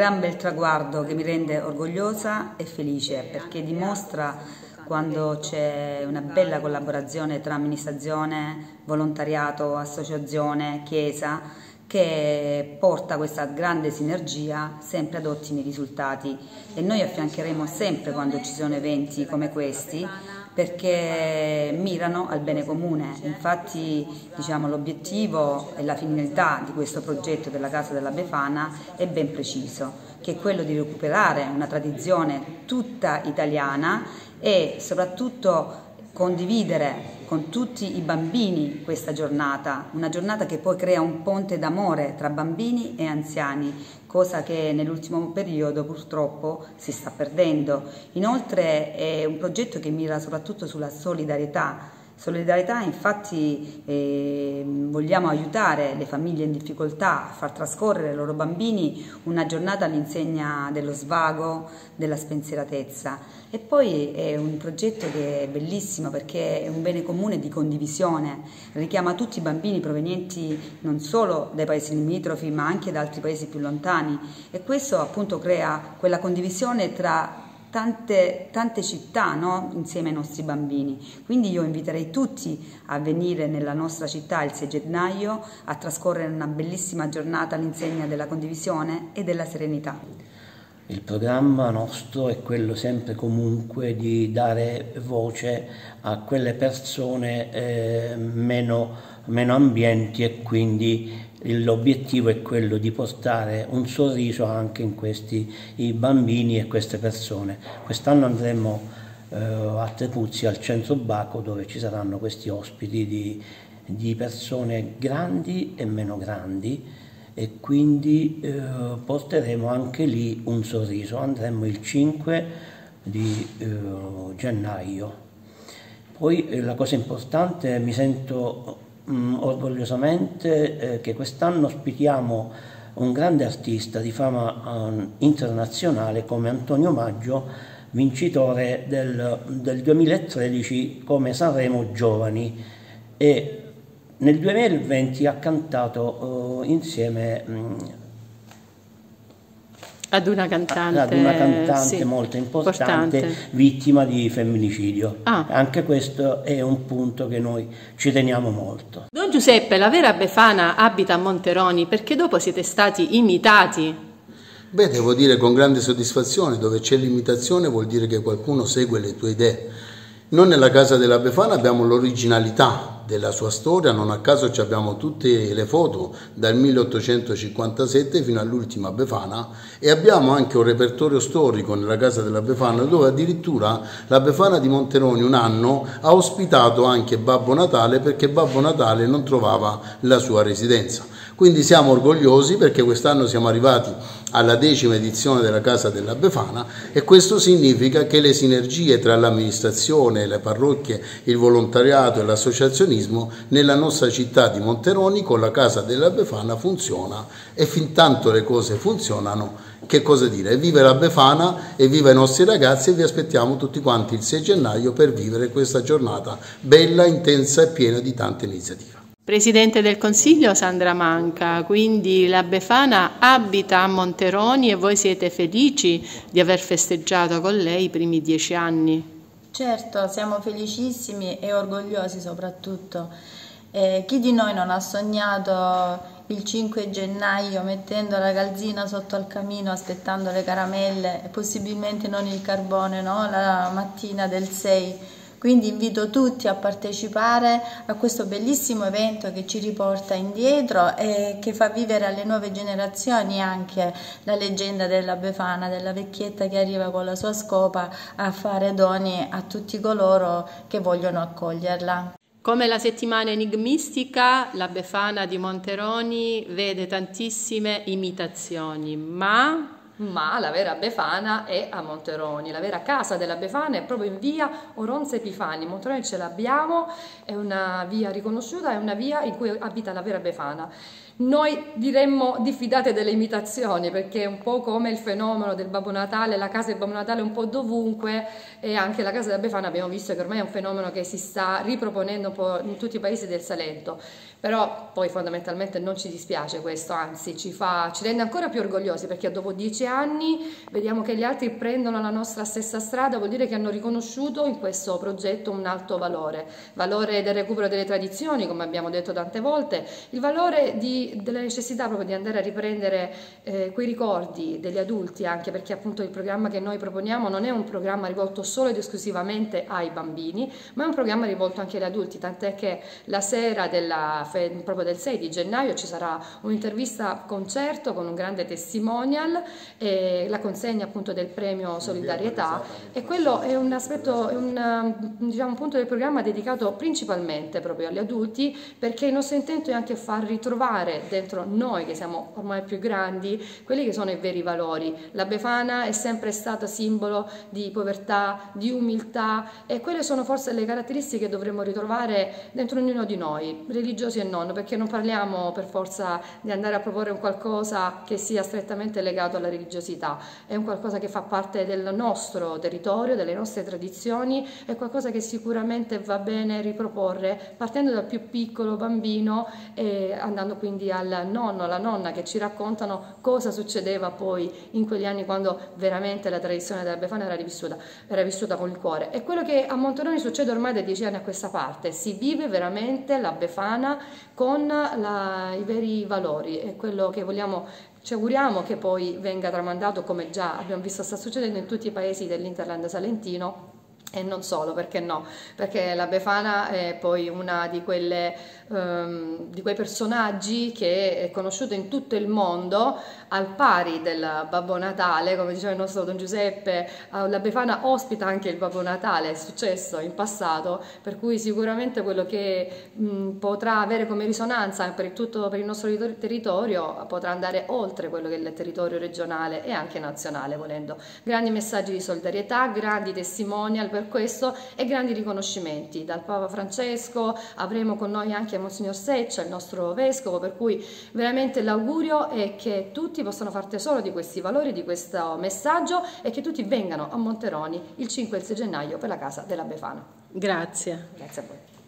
gran bel traguardo che mi rende orgogliosa e felice perché dimostra quando c'è una bella collaborazione tra amministrazione, volontariato, associazione, chiesa che porta questa grande sinergia sempre ad ottimi risultati. E noi affiancheremo sempre quando ci sono eventi come questi perché mirano al bene comune. Infatti diciamo, l'obiettivo e la finalità di questo progetto della Casa della Befana è ben preciso, che è quello di recuperare una tradizione tutta italiana e soprattutto condividere con tutti i bambini questa giornata, una giornata che poi crea un ponte d'amore tra bambini e anziani, cosa che nell'ultimo periodo purtroppo si sta perdendo. Inoltre è un progetto che mira soprattutto sulla solidarietà Solidarietà infatti eh, vogliamo aiutare le famiglie in difficoltà a far trascorrere ai loro bambini una giornata all'insegna dello svago, della spensieratezza. E poi è un progetto che è bellissimo perché è un bene comune di condivisione, richiama tutti i bambini provenienti non solo dai paesi limitrofi ma anche da altri paesi più lontani. E questo appunto crea quella condivisione tra tante, tante città no? insieme ai nostri bambini. Quindi io inviterei tutti a venire nella nostra città il 6 gennaio a trascorrere una bellissima giornata all'insegna della condivisione e della serenità. Il programma nostro è quello sempre comunque di dare voce a quelle persone eh, meno, meno ambienti e quindi l'obiettivo è quello di portare un sorriso anche in questi bambini e queste persone. Quest'anno andremo eh, a Trepuzzi al centro Baco dove ci saranno questi ospiti di, di persone grandi e meno grandi e quindi eh, porteremo anche lì un sorriso. Andremo il 5 di eh, gennaio. Poi eh, la cosa importante, mi sento mh, mm, orgogliosamente eh, che quest'anno ospitiamo un grande artista di fama uh, internazionale come Antonio Maggio, vincitore del, del 2013 come Sanremo Giovani. E nel 2020 ha cantato uh, insieme mh, mm, ad una cantante, ad una cantante sì, molto importante, importante, vittima di femminicidio. Ah. Anche questo è un punto che noi ci teniamo molto. Don Giuseppe, la vera Befana abita a Monteroni perché dopo siete stati imitati. Beh, devo dire con grande soddisfazione, dove c'è l'imitazione vuol dire che qualcuno segue le tue idee. Noi nella casa della Befana abbiamo l'originalità, della sua storia, non a caso abbiamo tutte le foto dal 1857 fino all'ultima Befana e abbiamo anche un repertorio storico nella casa della Befana dove addirittura la Befana di Monteroni un anno ha ospitato anche Babbo Natale perché Babbo Natale non trovava la sua residenza. Quindi siamo orgogliosi perché quest'anno siamo arrivati alla decima edizione della Casa della Befana e questo significa che le sinergie tra l'amministrazione, le parrocchie, il volontariato e l'associazionismo nella nostra città di Monteroni con la Casa della Befana funziona e fin tanto le cose funzionano, che cosa dire? Vive la Befana e viva i nostri ragazzi e vi aspettiamo tutti quanti il 6 gennaio per vivere questa giornata bella, intensa e piena di tante iniziative. Presidente del Consiglio Sandra Manca, quindi la Befana abita a Monteroni e voi siete felici di aver festeggiato con lei i primi dieci anni? Certo, siamo felicissimi e orgogliosi soprattutto. Eh, chi di noi non ha sognato il 5 gennaio mettendo la calzina sotto al camino aspettando le caramelle e possibilmente non il carbone no? la mattina del 6 quindi invito tutti a partecipare a questo bellissimo evento che ci riporta indietro e che fa vivere alle nuove generazioni anche la leggenda della Befana, della vecchietta che arriva con la sua scopa a fare doni a tutti coloro che vogliono accoglierla. Come la settimana enigmistica, la Befana di Monteroni vede tantissime imitazioni, ma ma la vera Befana è a Monteroni, la vera casa della Befana è proprio in via Oronza Epifani, Monteroni ce l'abbiamo, è una via riconosciuta, è una via in cui abita la vera Befana. Noi diremmo diffidate delle imitazioni perché è un po' come il fenomeno del Babbo Natale, la casa del Babbo Natale un po' dovunque e anche la casa della Befana abbiamo visto che ormai è un fenomeno che si sta riproponendo un po' in tutti i paesi del Salento, però poi fondamentalmente non ci dispiace questo, anzi ci, fa, ci rende ancora più orgogliosi perché dopo dieci anni, vediamo che gli altri prendono la nostra stessa strada, vuol dire che hanno riconosciuto in questo progetto un alto valore, valore del recupero delle tradizioni, come abbiamo detto tante volte, il valore di, della necessità proprio di andare a riprendere eh, quei ricordi degli adulti, anche perché appunto il programma che noi proponiamo non è un programma rivolto solo ed esclusivamente ai bambini, ma è un programma rivolto anche agli adulti, tant'è che la sera della, proprio del 6 di gennaio ci sarà un'intervista concerto con un grande testimonial e la consegna appunto del premio solidarietà. e quello è un aspetto, è un, diciamo, un punto del programma dedicato principalmente proprio agli adulti perché il nostro intento è anche far ritrovare dentro noi che siamo ormai più grandi quelli che sono i veri valori. La Befana è sempre stata simbolo di povertà, di umiltà e quelle sono forse le caratteristiche che dovremmo ritrovare dentro ognuno di noi, religiosi e non, perché non parliamo per forza di andare a proporre un qualcosa che sia strettamente legato alla religiosità, è un qualcosa che fa parte del nostro territorio, delle nostre tradizioni, è qualcosa che sicuramente va bene riproporre partendo dal più piccolo bambino e andando quindi al nonno, alla nonna che ci raccontano cosa succedeva poi in quegli anni quando veramente la tradizione della Befana era vissuta, era vissuta con il cuore. E quello che a Monteroni succede ormai da dieci anni a questa parte, si vive veramente la Befana con la, i veri valori, è quello che vogliamo ci auguriamo che poi venga tramandato come già abbiamo visto sta succedendo in tutti i paesi dell'Interland salentino e non solo, perché no? Perché la Befana è poi una di, quelle, um, di quei personaggi che è conosciuto in tutto il mondo, al pari del Babbo Natale, come diceva il nostro Don Giuseppe, la Befana ospita anche il Babbo Natale, è successo in passato, per cui sicuramente quello che mh, potrà avere come risonanza per, tutto, per il nostro territorio potrà andare oltre quello che è il territorio regionale e anche nazionale, volendo. Grandi messaggi di solidarietà, grandi testimonial per questo e grandi riconoscimenti dal Papa Francesco, avremo con noi anche Monsignor Seccia, il nostro vescovo, per cui veramente l'augurio è che tutti possano far tesoro di questi valori, di questo messaggio e che tutti vengano a Monteroni il 5 e il 6 gennaio per la casa della Befana. Grazie. Grazie a voi.